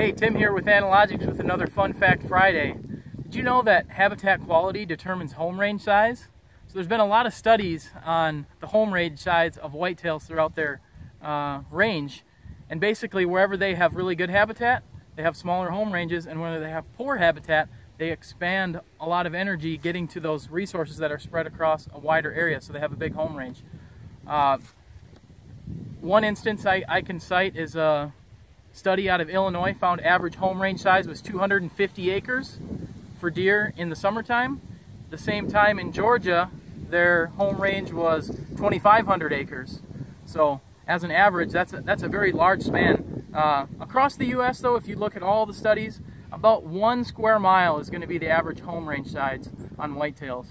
Hey, Tim here with Ani-Logics with another Fun Fact Friday. Did you know that habitat quality determines home range size? So there's been a lot of studies on the home range size of whitetails throughout their uh, range. And basically wherever they have really good habitat, they have smaller home ranges, and where they have poor habitat, they expand a lot of energy getting to those resources that are spread across a wider area, so they have a big home range. Uh, one instance I, I can cite is a study out of Illinois found average home range size was 250 acres for deer in the summertime. The same time in Georgia, their home range was 2,500 acres. So as an average, that's a, that's a very large span. Uh, across the U.S. though, if you look at all the studies, about one square mile is going to be the average home range size on whitetails.